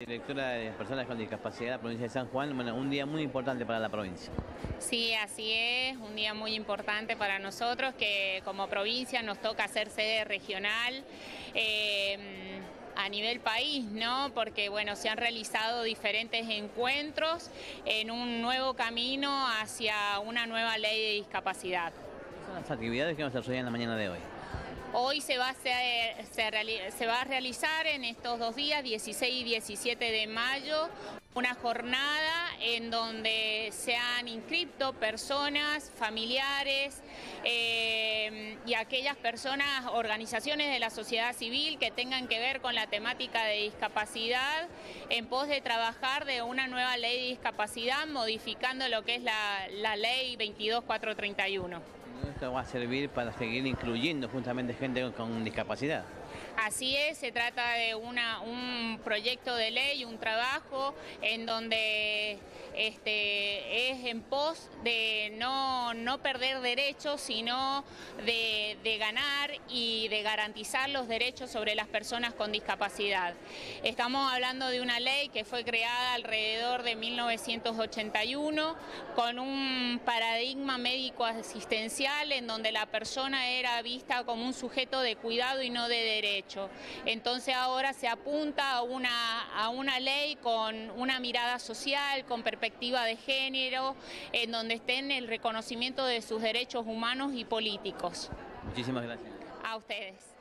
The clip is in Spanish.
Directora de Personas con Discapacidad de la provincia de San Juan, bueno, un día muy importante para la provincia. Sí, así es, un día muy importante para nosotros que como provincia nos toca hacer sede regional. Eh, a nivel país, ¿no? Porque bueno, se han realizado diferentes encuentros en un nuevo camino hacia una nueva ley de discapacidad. ¿Qué son las actividades que vamos a desarrollar en la mañana de hoy? Hoy se va, a realizar en estos dos días, 16 y 17 de mayo, una jornada en donde se han inscrito personas, familiares eh, y aquellas personas, organizaciones de la sociedad civil que tengan que ver con la temática de discapacidad en pos de trabajar de una nueva ley de discapacidad modificando lo que es la, la ley 22431. Esto va a servir para seguir incluyendo justamente gente con discapacidad. Así es, se trata de una, un proyecto de ley, un trabajo en donde este, es en pos de no, no perder derechos, sino de, de, ganar y de garantizar los derechos sobre las personas con discapacidad. Estamos hablando de una ley que fue creada alrededor de 1981 con un paradigma médico asistencial en donde la persona era vista como un sujeto de cuidado y no de derecho. Entonces ahora se apunta a una, a una ley con una mirada social, con perspectiva de género, en donde estén el reconocimiento de sus derechos humanos y políticos. Muchísimas gracias. A ustedes.